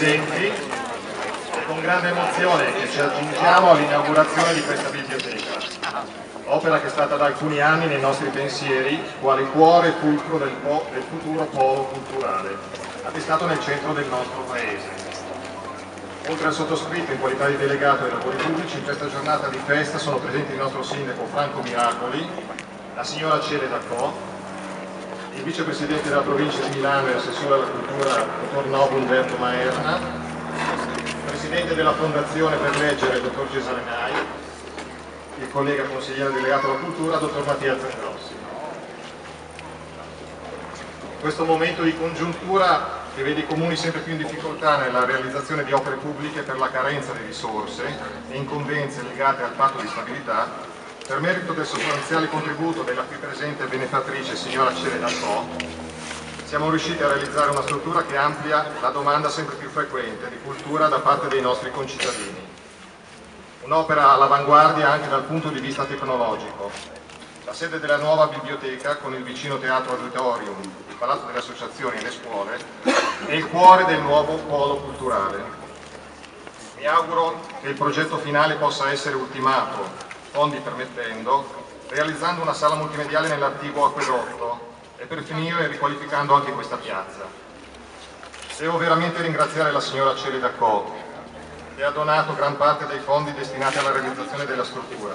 presenti, con grande emozione che ci aggiungiamo all'inaugurazione di questa biblioteca, opera che è stata da alcuni anni nei nostri pensieri quale cuore e fulcro del, del futuro polo culturale, attestato nel centro del nostro paese. Oltre al sottoscritto in qualità di delegato ai lavori pubblici, in questa giornata di festa sono presenti il nostro sindaco Franco Miracoli, la signora Cele Dacò, il vicepresidente della provincia di Milano e assessore alla cultura, dottor Novo Umberto Maerna, presidente della fondazione per leggere, dottor Cesare Nai, il collega consigliere delegato alla cultura, dottor Mattia Zangrossi. Questo momento di congiuntura che vede i comuni sempre più in difficoltà nella realizzazione di opere pubbliche per la carenza di risorse e incombenze legate al patto di stabilità per merito del sostanziale contributo della qui presente benefattrice signora Cere Dacò, siamo riusciti a realizzare una struttura che amplia la domanda sempre più frequente di cultura da parte dei nostri concittadini. Un'opera all'avanguardia anche dal punto di vista tecnologico. La sede della nuova biblioteca con il vicino teatro auditorium, il palazzo delle associazioni e le scuole è il cuore del nuovo polo culturale. Mi auguro che il progetto finale possa essere ultimato fondi permettendo, realizzando una sala multimediale nell'attivo acquedotto e per finire riqualificando anche questa piazza. Devo veramente ringraziare la signora Celi Dacò, che ha donato gran parte dei fondi destinati alla realizzazione della struttura.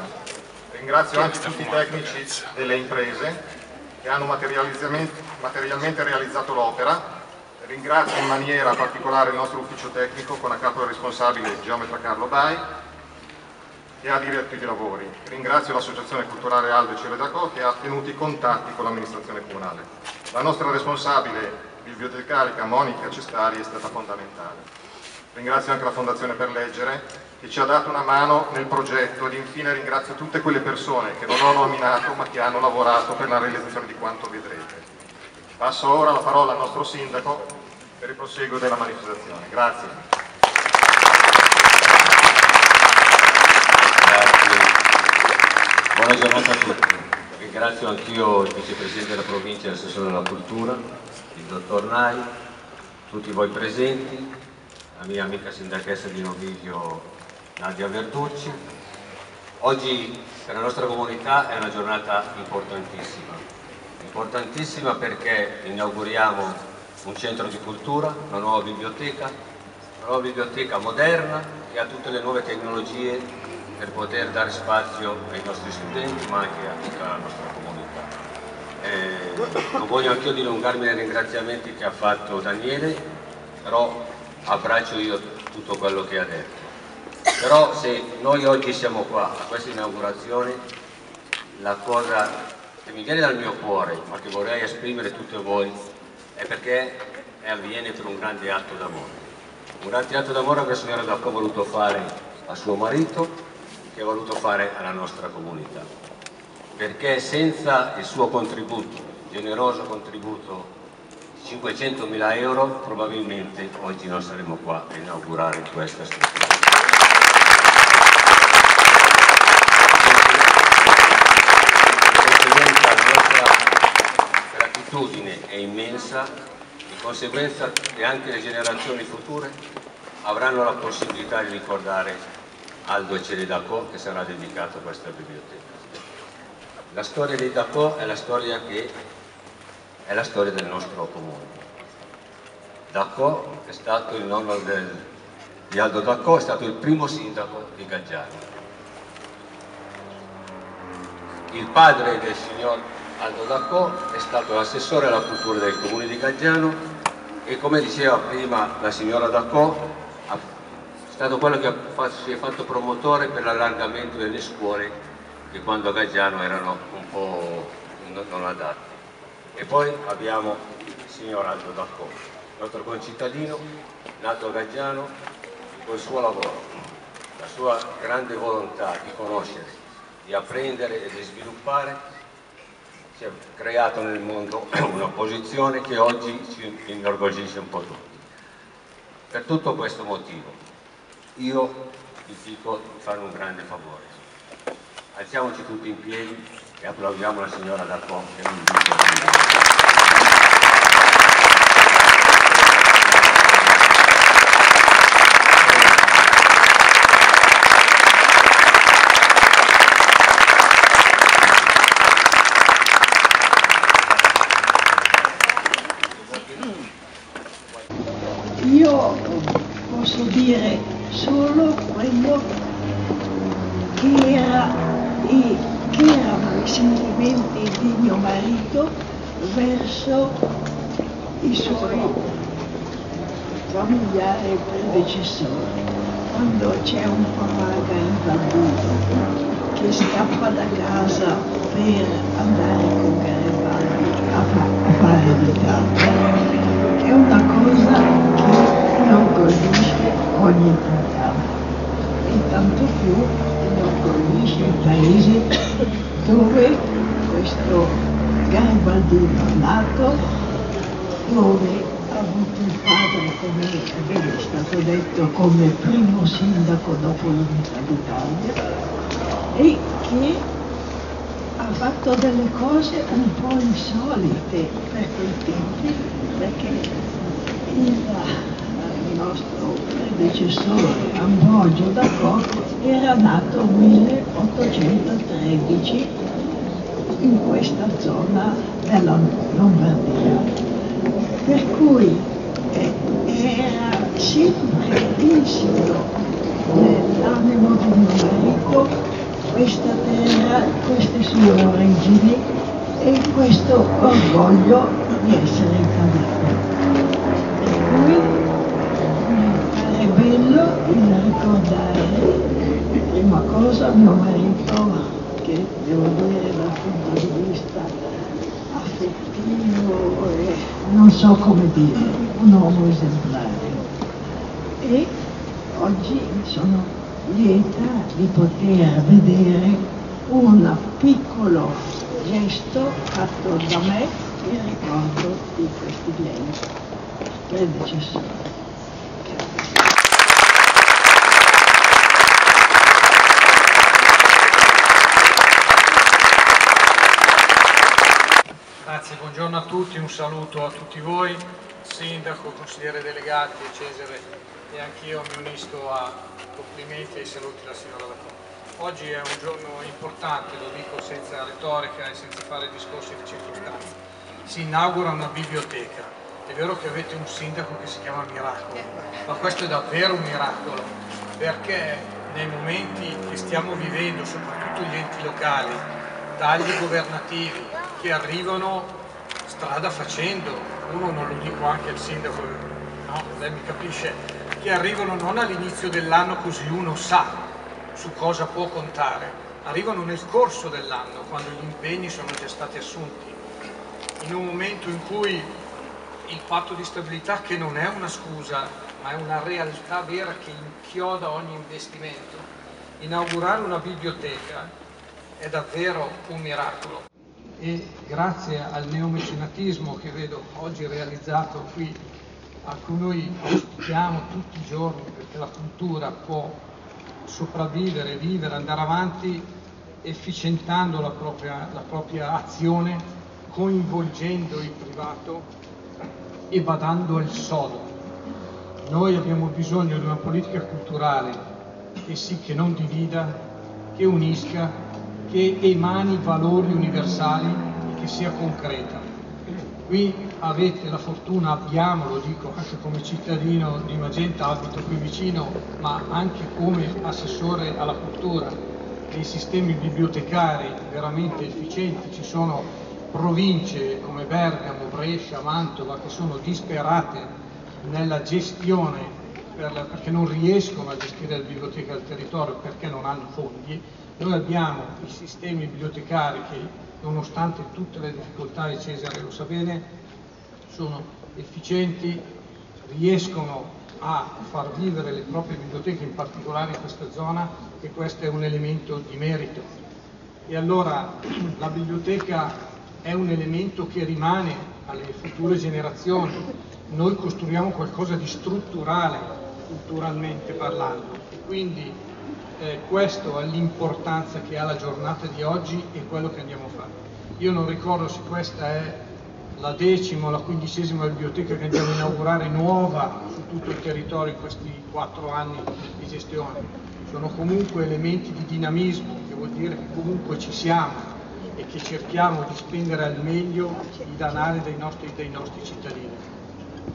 Ringrazio anche tutti i tecnici delle imprese che hanno materialmente realizzato l'opera. Ringrazio in maniera particolare il nostro ufficio tecnico con a capo il responsabile il geometra Carlo Bai che ha diretto i lavori. Ringrazio l'Associazione Culturale Aldo Ceredacò che ha tenuto i contatti con l'amministrazione comunale. La nostra responsabile bibliotecarica Monica Cestari è stata fondamentale. Ringrazio anche la Fondazione per Leggere che ci ha dato una mano nel progetto ed infine ringrazio tutte quelle persone che non ho nominato ma che hanno lavorato per la realizzazione di quanto vedrete. Passo ora la parola al nostro sindaco per il proseguo della manifestazione. Grazie. Buona giornata a tutti. Ringrazio anch'io il vicepresidente della provincia e l'assessore della cultura, il dottor Nai, tutti voi presenti, la mia amica sindachessa di Noviglio Nadia Vertucci. Oggi per la nostra comunità è una giornata importantissima. Importantissima perché inauguriamo un centro di cultura, una nuova biblioteca, una nuova biblioteca moderna che ha tutte le nuove tecnologie per poter dare spazio ai nostri studenti ma anche a tutta la nostra comunità. Eh, non voglio anch'io dilungarmi nei ringraziamenti che ha fatto Daniele, però abbraccio io tutto quello che ha detto. Però se noi oggi siamo qua a questa inaugurazione, la cosa che mi viene dal mio cuore, ma che vorrei esprimere tutti voi, è perché avviene per un grande atto d'amore. Un grande atto d'amore che la signora Dacco ha voluto fare a suo marito che ha voluto fare alla nostra comunità perché senza il suo contributo, generoso contributo di 500.000 euro probabilmente oggi non saremmo qua a inaugurare questa struttura. è immensa, di conseguenza che anche le generazioni future avranno la possibilità di ricordare Aldo Ceredacò che sarà dedicato a questa biblioteca. La storia di Dacò è la storia che è la storia del nostro comune. Dacò è stato il nonno del, di Aldo Dacò, è stato il primo sindaco di Gaggiano. Il padre del signor Aldo Dacò è stato l'assessore alla cultura del comune di Gaggiano e come diceva prima la signora Dacò è stato quello che si è fatto promotore per l'allargamento delle scuole che quando a Gaggiano erano un po' non adatte. E poi abbiamo il signor Aldo Daccò, nostro concittadino, nato a Gaggiano, col suo lavoro, la sua grande volontà di conoscere, di apprendere e di sviluppare, si è creato nel mondo una posizione che oggi ci inorgoglisce un po' tutti. Per tutto questo motivo io vi dico di fare un grande favore. Alziamoci tutti in piedi e applaudiamo la signora D'Arcon che è un dico. Io posso dire sentimenti di mio marito verso i suoi familiari predecessori. Quando c'è un papà garibalduto che scappa da casa per andare con Garibaldi a, fa- a fare l'Italia, è una cosa che inorgoglisce ogni italiano e tanto più inorgoglisce il paese dove questo Garibaldino è nato, dove ha avuto il padre, come è stato detto, come primo sindaco dopo l'unità d'Italia e che ha fatto delle cose un po' insolite per quei tempi, perché il nostro predecessore Ambrogio da Koch era nato nel 1813 in questa zona della Lombardia. Per cui eh, era sempre insito nell'animo di mio marito questa terra, queste sue origini e questo orgoglio di essere il ricordare, prima cosa, mio marito, che devo dire dal punto di vista affettivo e non so come dire, un uomo esemplare. E oggi sono lieta di poter vedere un piccolo gesto fatto da me in ricordo di questi miei predecessori. Grazie, buongiorno a tutti, un saluto a tutti voi, sindaco, consigliere delegati Cesare e anch'io mi unisco a complimenti e saluti della signora Lacombe. Oggi è un giorno importante, lo dico senza retorica e senza fare discorsi di circostanza. Si inaugura una biblioteca. È vero che avete un sindaco che si chiama Miracolo, ma questo è davvero un miracolo, perché nei momenti che stiamo vivendo, soprattutto gli enti locali, tagli governativi che arrivano strada facendo, uno non lo dico anche al sindaco, no, lei mi capisce, che arrivano non all'inizio dell'anno così uno sa su cosa può contare, arrivano nel corso dell'anno, quando gli impegni sono già stati assunti, in un momento in cui il patto di stabilità, che non è una scusa, ma è una realtà vera che inchioda ogni investimento, inaugurare una biblioteca è davvero un miracolo. E grazie al neomecenatismo che vedo oggi realizzato qui a cui noi auspichiamo tutti i giorni perché la cultura può sopravvivere, vivere, andare avanti efficientando la propria, la propria azione, coinvolgendo il privato e badando al sodo. Noi abbiamo bisogno di una politica culturale che sì, che non divida, che unisca, che emani valori universali e che sia concreta. Qui avete la fortuna, abbiamo, lo dico anche come cittadino di Magenta, abito qui vicino, ma anche come assessore alla cultura, dei sistemi bibliotecari veramente efficienti, ci sono province come Bergamo, Brescia, Mantova che sono disperate nella gestione perché non riescono a gestire le biblioteche del territorio perché non hanno fondi. Noi abbiamo i sistemi bibliotecari che nonostante tutte le difficoltà e Cesare lo sa bene, sono efficienti, riescono a far vivere le proprie biblioteche, in particolare in questa zona, e questo è un elemento di merito. E allora la biblioteca è un elemento che rimane alle future generazioni. Noi costruiamo qualcosa di strutturale, culturalmente parlando, quindi eh, questo è l'importanza che ha la giornata di oggi e quello che andiamo a fare. Io non ricordo se questa è la decima o la quindicesima biblioteca che andiamo a inaugurare nuova su tutto il territorio in questi quattro anni di gestione. Sono comunque elementi di dinamismo, che vuol dire che comunque ci siamo e che cerchiamo di spendere al meglio il danare dei nostri, dei nostri cittadini.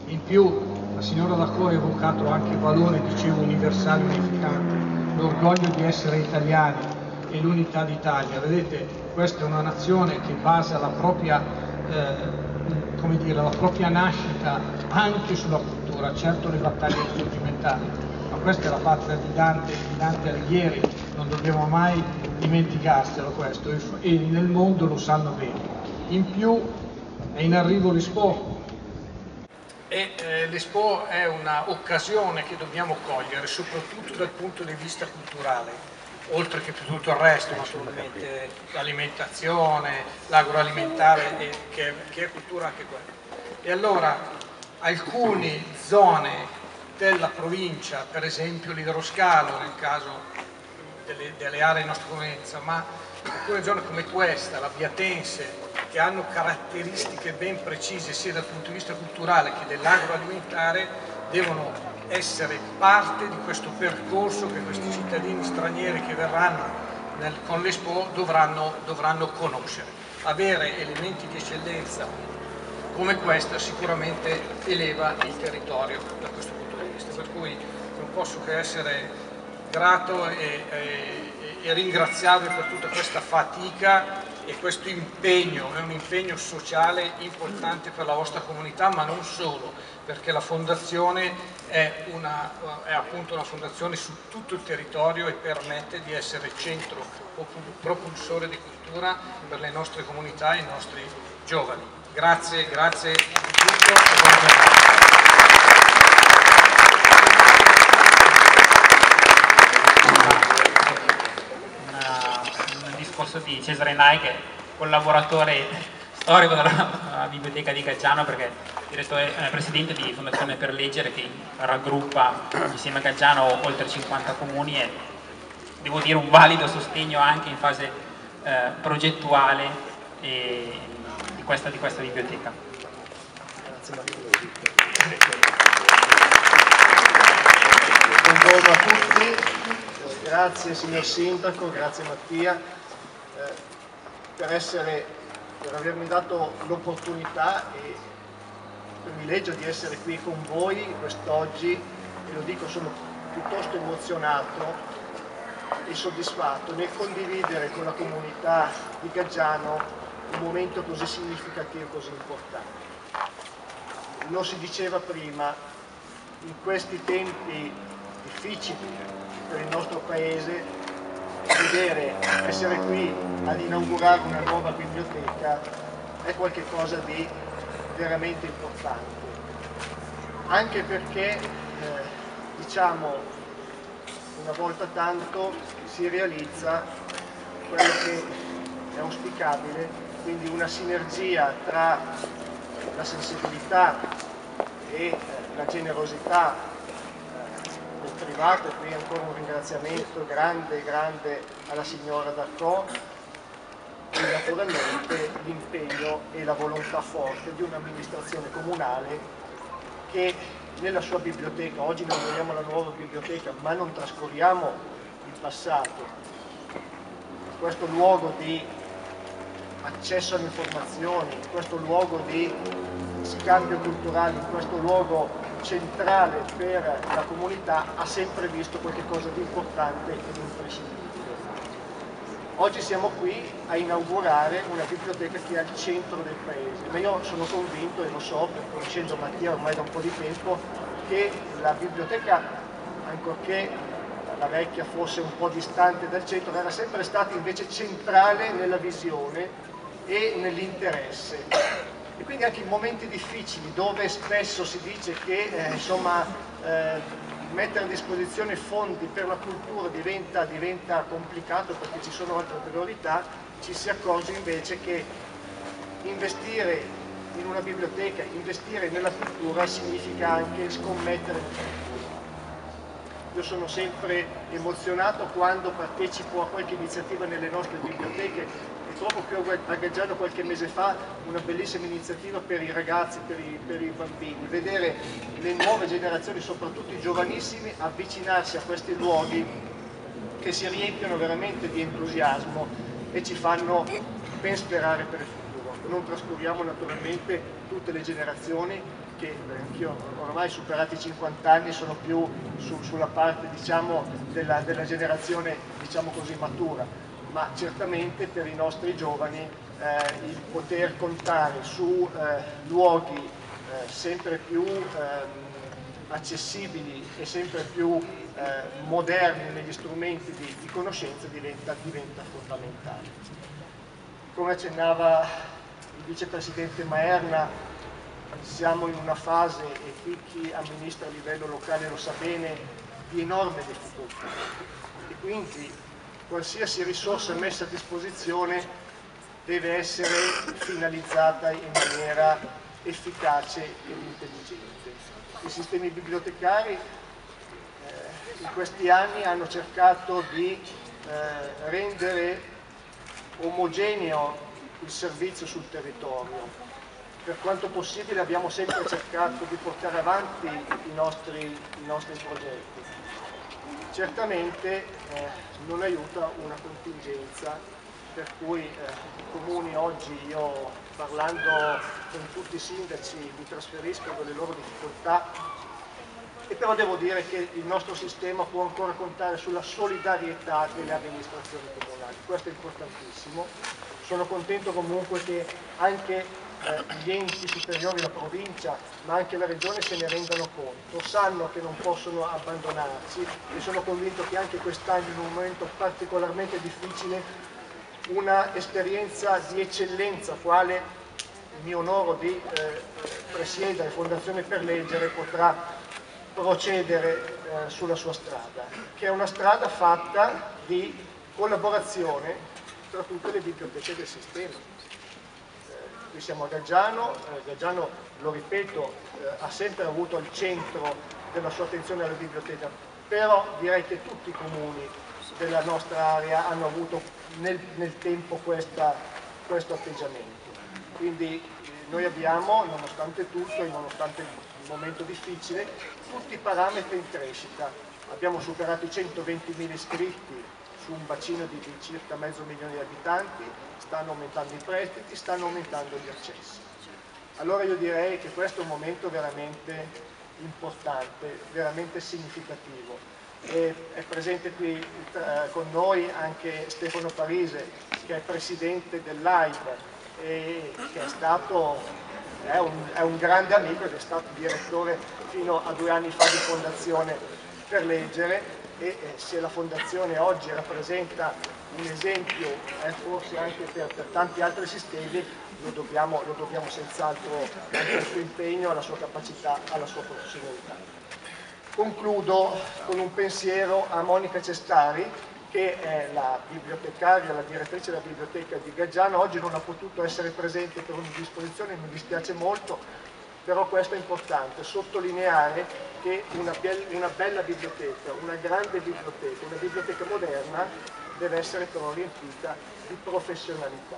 In più la signora Dacco ha evocato anche valori, dicevo, universali, unificanti, l'orgoglio di essere italiani e l'unità d'Italia. Vedete, questa è una nazione che basa la propria, eh, dire, la propria nascita anche sulla cultura, certo le battaglie risorgimentali, ma questa è la patria di Dante, di Dante Alighieri, non dobbiamo mai dimenticarselo questo e nel mondo lo sanno bene. In più è in arrivo l'Expo e eh, l'Expo è un'occasione che dobbiamo cogliere soprattutto dal punto di vista culturale, oltre che per tutto il resto naturalmente, l'alimentazione, l'agroalimentare che, che è cultura anche quella. E allora alcune zone della provincia, per esempio l'idroscalo nel caso delle, delle aree di nostra convenienza, ma alcune zone come questa, la Biatense, che hanno caratteristiche ben precise sia dal punto di vista culturale che dell'agroalimentare, devono essere parte di questo percorso che questi cittadini stranieri che verranno nel, con l'Expo dovranno, dovranno conoscere. Avere elementi di eccellenza come questa sicuramente eleva il territorio da questo punto di vista, per cui non posso che essere grato e, e, e ringraziarvi per tutta questa fatica e questo impegno, è un impegno sociale importante per la vostra comunità, ma non solo, perché la fondazione è, una, è appunto una fondazione su tutto il territorio e permette di essere centro propulsore di cultura per le nostre comunità e i nostri giovani. Grazie, grazie di tutto e buona giornata. Discorso di Cesare Nai che è collaboratore storico della biblioteca di Gaggiano perché direttore, eh, presidente di Fondazione per Leggere che raggruppa insieme a Gaggiano oltre 50 comuni e devo dire un valido sostegno anche in fase eh, progettuale e, di, questa, di questa biblioteca. Buongiorno a tutti, grazie signor Sindaco, grazie Mattia per, essere, per avermi dato l'opportunità e il privilegio di essere qui con voi quest'oggi e lo dico sono piuttosto emozionato e soddisfatto nel condividere con la comunità di Gaggiano un momento così significativo e così importante. Lo si diceva prima, in questi tempi difficili per il nostro Paese vedere essere qui ad inaugurare una nuova biblioteca è qualcosa di veramente importante. Anche perché eh, diciamo una volta tanto si realizza quello che è auspicabile quindi una sinergia tra la sensibilità e eh, la generosità privato e qui ancora un ringraziamento grande, grande alla signora D'Arcò e naturalmente l'impegno e la volontà forte di un'amministrazione comunale che nella sua biblioteca, oggi inauguriamo la nuova biblioteca, ma non trascuriamo il passato, questo luogo di accesso alle informazioni, questo luogo di scambio culturale, questo luogo centrale per la comunità ha sempre visto qualcosa di importante ed imprescindibile. Oggi siamo qui a inaugurare una biblioteca che è al centro del paese, ma io sono convinto e lo so, conoscendo Mattia ormai da un po' di tempo, che la biblioteca, ancorché la vecchia fosse un po' distante dal centro, era sempre stata invece centrale nella visione e nell'interesse e quindi anche in momenti difficili dove spesso si dice che eh, insomma, eh, mettere a disposizione fondi per la cultura diventa, diventa complicato perché ci sono altre priorità, ci si accorge invece che investire in una biblioteca, investire nella cultura significa anche scommettere. Io sono sempre emozionato quando partecipo a qualche iniziativa nelle nostre biblioteche Purtroppo qui ho aggaggiato qualche mese fa una bellissima iniziativa per i ragazzi, per i, per i bambini, vedere le nuove generazioni, soprattutto i giovanissimi, avvicinarsi a questi luoghi che si riempiono veramente di entusiasmo e ci fanno ben sperare per il futuro. non trascuriamo naturalmente tutte le generazioni che anch'io ormai superati i 50 anni sono più su, sulla parte diciamo, della, della, generazione diciamo così, matura, ma certamente per i nostri giovani eh, il poter contare su eh, luoghi eh, sempre più ehm, accessibili e sempre più eh, moderni negli strumenti di, di conoscenza diventa, diventa, fondamentale. Come accennava il vicepresidente Maerna, siamo in una fase, e qui chi amministra a livello locale lo sa bene, di enorme difficoltà e quindi qualsiasi risorsa messa a disposizione deve essere finalizzata in maniera efficace ed intelligente i sistemi bibliotecari eh, in questi anni hanno cercato di eh, rendere omogeneo il servizio sul territorio. Per quanto possibile abbiamo sempre cercato di portare avanti i nostri, i nostri progetti. Certamente eh, non aiuta una contingenza per cui eh, i comuni oggi, io parlando con tutti i sindaci, mi trasferisco delle loro difficoltà e però devo dire che il nostro sistema può ancora contare sulla solidarietà delle amministrazioni comunali, questo è importantissimo. Sono contento comunque che anche eh, gli enti superiori, la provincia, ma anche la regione se ne rendano conto, sanno che non possono abbandonarci e sono convinto che anche quest'anno in un momento particolarmente difficile una esperienza di eccellenza quale mi onoro di eh, presiedere Fondazione per Leggere potrà procedere eh, sulla sua strada, che è una strada fatta di collaborazione tra tutte le biblioteche del sistema. Qui siamo a Gaggiano, eh, Gaggiano, lo ripeto, eh, ha sempre avuto al centro della sua attenzione alla biblioteca, però direi che tutti i comuni della nostra area hanno avuto nel, nel tempo questa, questo atteggiamento. Quindi eh, noi abbiamo, nonostante tutto nonostante il momento difficile, tutti i parametri in crescita. Abbiamo superato i 120.000 iscritti su un bacino di, circa mezzo milione di abitanti, stanno aumentando i prestiti, stanno aumentando gli accessi. Allora io direi che questo è un momento veramente importante, veramente significativo e è presente qui eh, con noi anche Stefano Parise che è presidente dell'AIB e che è stato è un, è un, grande amico ed è stato direttore fino a due anni fa di Fondazione per Leggere e eh, se la Fondazione oggi rappresenta un esempio eh, forse anche per, per, tanti altri sistemi lo dobbiamo, dobbiamo senz'altro al suo impegno, alla sua capacità, alla sua professionalità. Concludo con un pensiero a Monica Cestari, che è la bibliotecaria, la direttrice della biblioteca di Gaggiano, oggi non ha potuto essere presente per una disposizione, mi dispiace molto, però questo è importante, sottolineare che una, una bella biblioteca, una grande biblioteca, una biblioteca moderna deve essere però riempita di professionalità.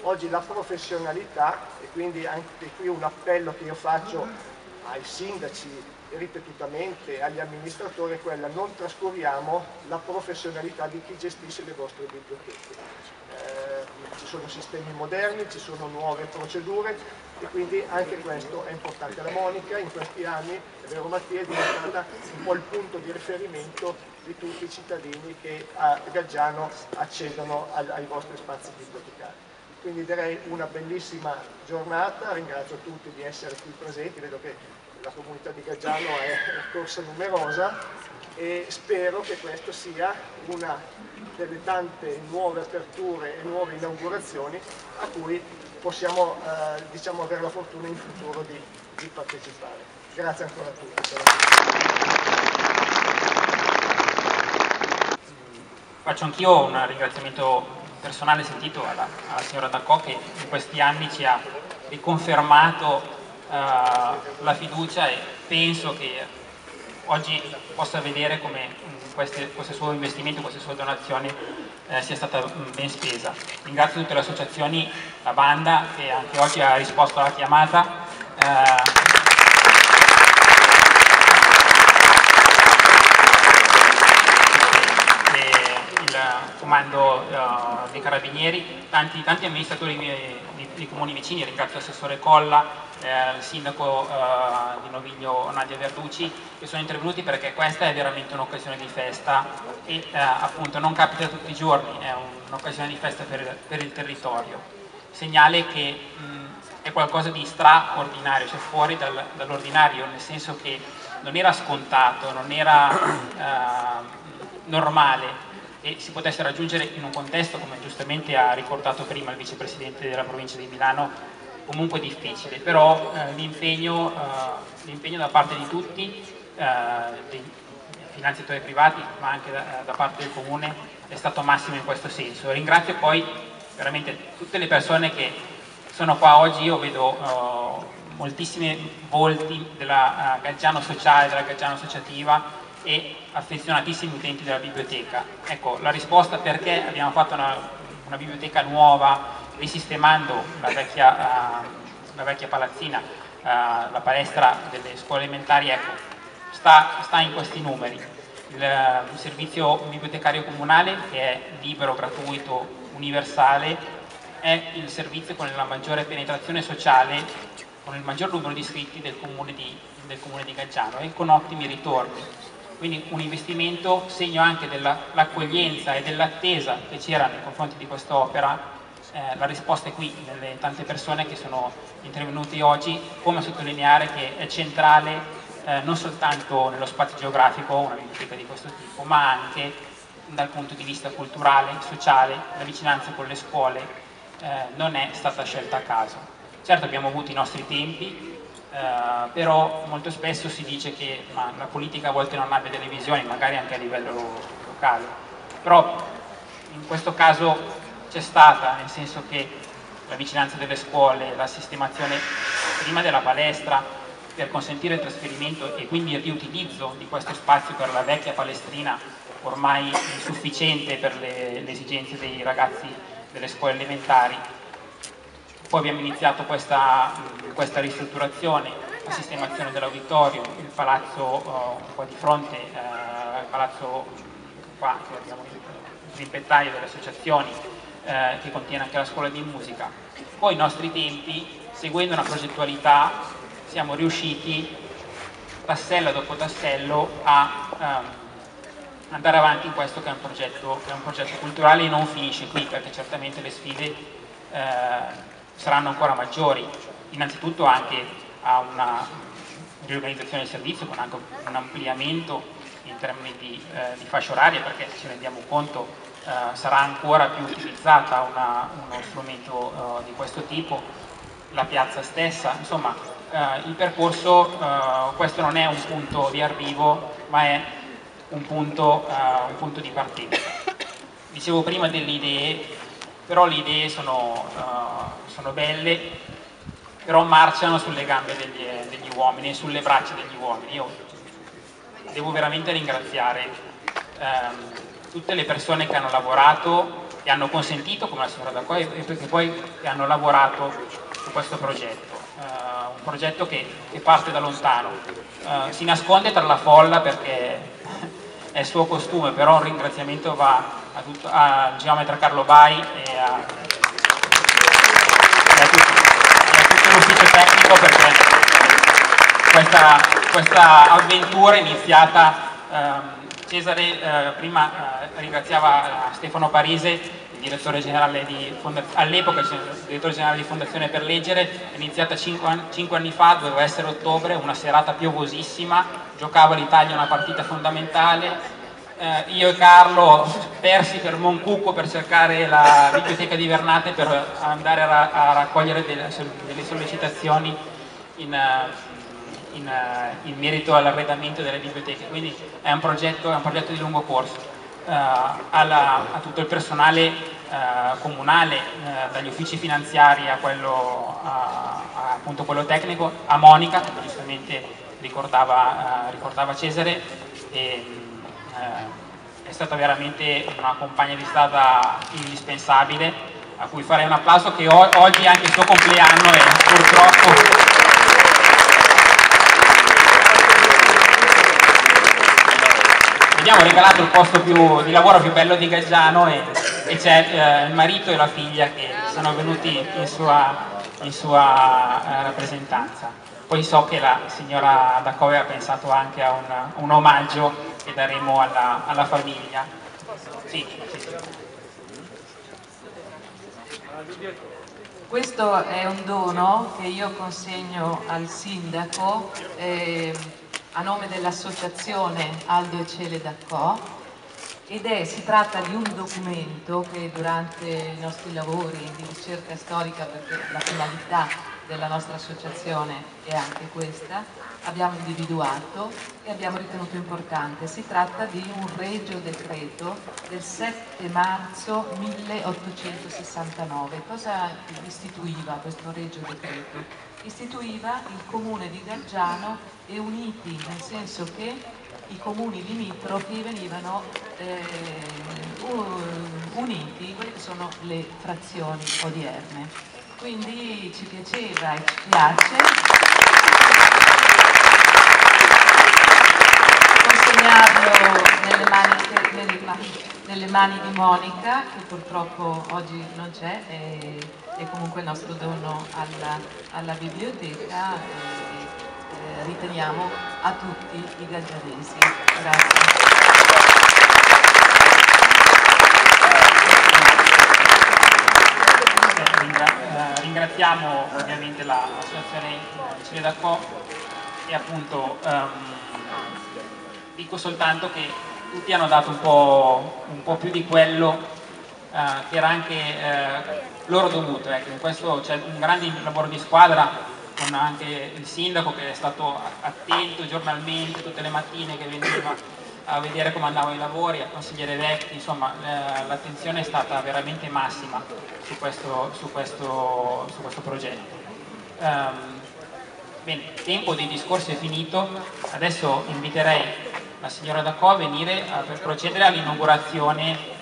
Oggi la professionalità, e quindi anche qui un appello che io faccio ai sindaci, ripetutamente agli amministratori è quella non trascuriamo la professionalità di chi gestisce le vostre biblioteche. Ci sono sistemi moderni, ci sono nuove procedure e quindi anche questo è importante. La Monica in questi anni, è vero Mattia, è diventata un po' il punto di riferimento di tutti i cittadini che a Gaggiano accedono ai vostri spazi bibliotecari. Quindi direi una bellissima giornata, ringrazio tutti di essere qui presenti, vedo che la comunità di Gaggiano è corsa numerosa e spero che questa sia una delle tante nuove aperture e nuove inaugurazioni a cui possiamo eh, diciamo, avere la fortuna in futuro di, di partecipare. Grazie ancora a tutti. Faccio anch'io un ringraziamento personale sentito alla, alla signora Daccò che in questi anni ci ha riconfermato uh, la fiducia e penso che oggi possa vedere come queste, questo suo investimento, queste sue donazioni eh, sia stata mm, ben spesa. Ringrazio tutte le associazioni, la banda che anche oggi ha risposto alla chiamata. Eh, comando uh, dei carabinieri, tanti, tanti amministratori di, di, comuni vicini, ringrazio l'assessore Colla, eh, il sindaco uh, di Noviglio Nadia Verducci che sono intervenuti perché questa è veramente un'occasione di festa e uh, appunto non capita tutti i giorni, è un'occasione di festa per, per, il territorio. Segnale che mh, è qualcosa di straordinario, cioè fuori dal, dall'ordinario, nel senso che non era scontato, non era normale e si potesse raggiungere in un contesto, come giustamente ha ricordato prima il vicepresidente della provincia di Milano, comunque difficile, però eh, l'impegno, eh, da parte di tutti, eh, dei finanziatori privati, ma anche da, da, parte del comune, è stato massimo in questo senso. Ringrazio poi veramente tutte le persone che sono qua oggi, io vedo eh, moltissimi volti della uh, Gaggiano sociale, della Gaggiano associativa, e affezionatissimi utenti della biblioteca. Ecco, la risposta perché abbiamo fatto una, una biblioteca nuova, risistemando la vecchia, uh, la vecchia palazzina, uh, la palestra delle scuole elementari, ecco, sta, sta in questi numeri. Il, il servizio bibliotecario comunale, che è libero, gratuito, universale, è il servizio con la maggiore penetrazione sociale, con il maggior numero di iscritti del comune di, del comune di Gaggiano e con ottimi ritorni quindi un investimento segno anche dell'accoglienza e dell'attesa che c'era nei confronti di quest'opera. Eh, la risposta è qui, nelle tante persone che sono intervenute oggi, come sottolineare che è centrale eh, non soltanto nello spazio geografico una biblioteca di questo tipo, ma anche dal punto di vista culturale, sociale, la vicinanza con le scuole eh, non è stata scelta a caso. Certo abbiamo avuto i nostri tempi, eh, però molto spesso si dice che ma, la politica a volte non abbia delle visioni, magari anche a livello locale, però in questo caso c'è stata, nel senso che la vicinanza delle scuole, la sistemazione prima della palestra per consentire il trasferimento e quindi il riutilizzo di questo spazio per la vecchia palestrina ormai insufficiente per le, le esigenze dei ragazzi delle scuole elementari. Poi abbiamo iniziato questa, questa ristrutturazione, la sistemazione dell'auditorio, il palazzo uh, qua di fronte, uh, il palazzo qua che abbiamo il rimpettaio delle associazioni uh, che contiene anche la scuola di musica. Poi i nostri tempi, seguendo una progettualità, siamo riusciti tassello dopo tassello a um, andare avanti in questo che è un progetto, è un progetto culturale e non finisce qui perché certamente le sfide eh, saranno ancora maggiori, innanzitutto anche a una riorganizzazione del servizio con anche un ampliamento in termini di, eh, di fascia oraria perché ci rendiamo conto eh, sarà ancora più utilizzata una, uno strumento eh, di questo tipo, la piazza stessa, insomma eh, il percorso eh, questo non è un punto di arrivo ma è un punto, eh, un punto di partenza. Dicevo prima delle idee, però le idee sono sono belle, però marciano sulle gambe degli, degli uomini e sulle braccia degli uomini. Io devo veramente ringraziare ehm, tutte le persone che hanno lavorato e hanno consentito, come la signora da qua, e perché poi hanno lavorato su questo progetto. Uh, un progetto che, che, parte da lontano, uh, si nasconde tra la folla perché è il suo costume, però un ringraziamento va a tutto, al geometra Carlo Bai e a l'ufficio tecnico perché questa, questa avventura è iniziata, ehm, Cesare eh, prima eh, ringraziava eh, Stefano Parise, all'epoca il direttore generale di Fondazione per Leggere, è iniziata 5 anni fa, doveva essere ottobre, una serata piovosissima, giocava l'Italia una partita fondamentale, eh, io e Carlo persi per Moncucco per cercare la biblioteca di Vernate per andare a, a raccogliere delle, delle, sollecitazioni in, eh, in, eh, in merito all'arredamento delle biblioteche, quindi è un progetto, è un progetto di lungo corso. Uh, alla, a tutto il personale uh, comunale, uh, dagli uffici finanziari a quello, a, appunto quello tecnico, a Monica, come giustamente ricordava, ricordava Cesare, e, è stata veramente una compagna di strada indispensabile a cui farei un applauso che oggi è anche il suo compleanno e purtroppo abbiamo regalato il posto più, di lavoro più bello di Gaggiano e, e c'è eh, il marito e la figlia che sono venuti in sua, in sua eh, rappresentanza. Poi so che la signora Dacove ha pensato anche a un, un omaggio che daremo alla, alla famiglia. Sì, sì. Questo è un dono che io consegno al sindaco eh, a nome dell'associazione Aldo e Cele d'Accò ed è, si tratta di un documento che durante i nostri lavori di ricerca storica, perché la finalità della nostra associazione è anche questa, abbiamo individuato e abbiamo ritenuto importante. Si tratta di un regio decreto del 7 marzo 1869. Cosa istituiva questo regio decreto? Istituiva il comune di Gaggiano e uniti, nel senso che i comuni limitrofi venivano eh, uniti, quelle che sono le frazioni odierne. Quindi ci piaceva e ci piace consegnarlo nelle mani, nelle, mani, nelle mani, di Monica, che purtroppo oggi non c'è, e, e, comunque il nostro dono alla, alla biblioteca. E, eh, riteniamo a tutti i gaggianesi. Grazie. ringraziamo ovviamente l'associazione Cile d'Acco e appunto um, dico soltanto che tutti hanno dato un po', un po più di quello che era anche uh, loro dovuto, ecco, in questo c'è un grande lavoro di squadra con anche il sindaco che è stato attento giornalmente tutte le mattine che veniva a vedere come andavano i lavori, a consigliere vecchi, insomma l'attenzione è stata veramente massima su questo, su questo, su questo progetto. Um, bene, il tempo dei discorsi è finito, adesso inviterei la signora Dacò a venire uh, per procedere all'inaugurazione